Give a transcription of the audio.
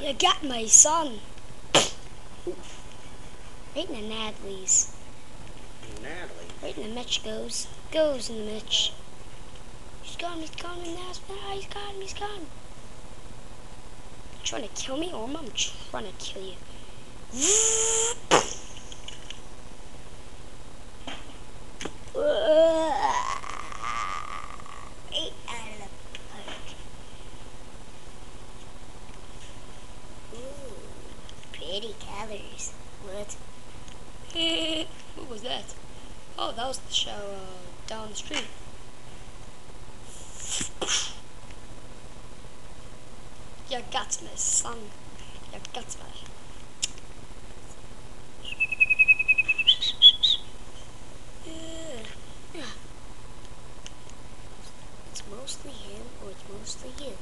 You got my son. Right in the Nadleys. Natalie. Right in the Mitch goes. Goes in the Mitch. He's him, he's got him, now he's got him, he's got him. Trying to kill me? Or I'm trying to kill you. 80 calories. What? what was that? Oh, that was the show uh, down the street. You got me, son. You got me. It's mostly him or it's mostly you.